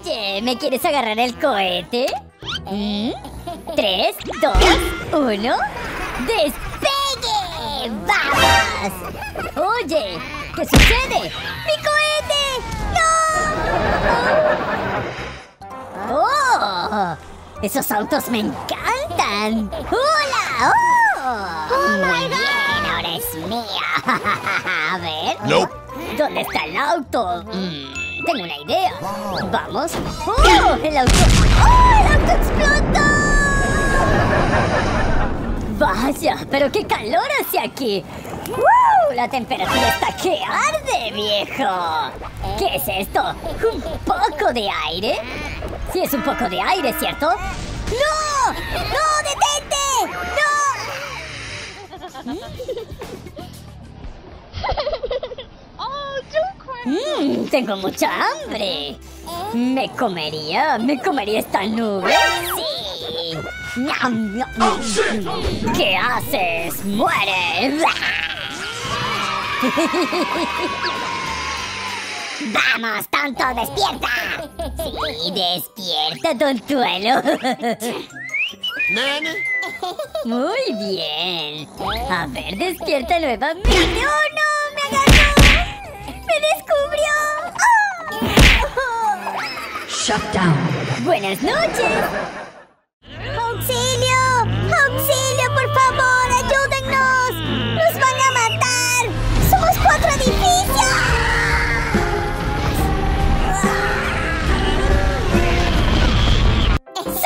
Oye, ¿me quieres agarrar el cohete? ¿Mm? Tres, dos, uno. ¡Despegue! ¡Vamos! Oye, ¿qué sucede? ¡Mi cohete! ¡No! ¡Oh! ¡Esos autos me encantan! ¡Hola! ¡Oh! Muy bien, ahora es mía. A ver. Nope. ¿Dónde está el auto? Mm, tengo una idea. Vamos. ¡Oh! ¡El auto! ¡Oh! ¡El auto explotó! Vaya, pero qué calor hace aquí. ¡Wow! La temperatura está que arde, viejo. ¿Qué es esto? ¿Un poco de aire? Sí, es un poco de aire, ¿cierto? ¡No! ¡No! ¡Detente! ¡No! Mmm, tengo mucha hambre. ¿Me comería? ¿Me comería esta nube? Sí. Ñam. ¿Qué haces? ¡Muere! ¡Vamos, tonto! ¡Despierta! Sí, despierta, tontuelo. Nani? Muy bien. A ver, despierta nuevamente. ¡Oh, no! ¡Me agarró! ¡Me descubrió! Shut down. Buenas noches. ¡Auxilio! ¡Auxilio, por favor! ¡Ayúdennos! ¡Nos van a matar! ¡Somos cuatro edificios!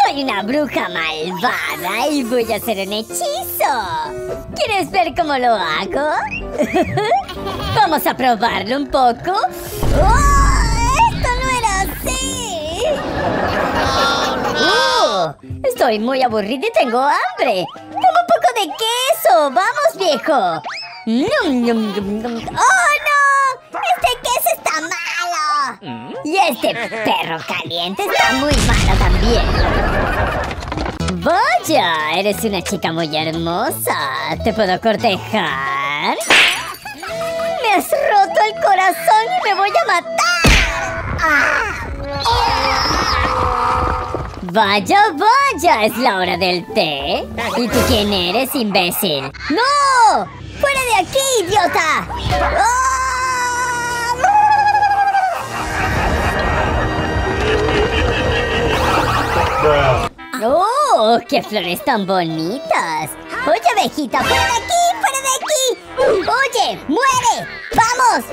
Soy una bruja malvada y voy a hacer un hechizo. ¿Quieres ver cómo lo hago? Vamos a probarlo un poco. ¡Oh! Estoy muy aburrida y tengo hambre. ¡Como un poco de queso! ¡Vamos, viejo! ¡Oh, no! ¡Este queso está malo! Y este perro caliente está muy malo también. Vaya, eres una chica muy hermosa. ¿Te puedo cortejar? Me has roto el corazón y me voy a matar. Vaya, vaya, es la hora del té. ¿Y tú quién eres, imbécil? ¡No! ¡Fuera de aquí, idiota! ¡Ah! ¡Oh! ¡Qué flores tan bonitas! Oye, abejita, fuera de aquí, fuera de aquí. Oye, muere. Vamos.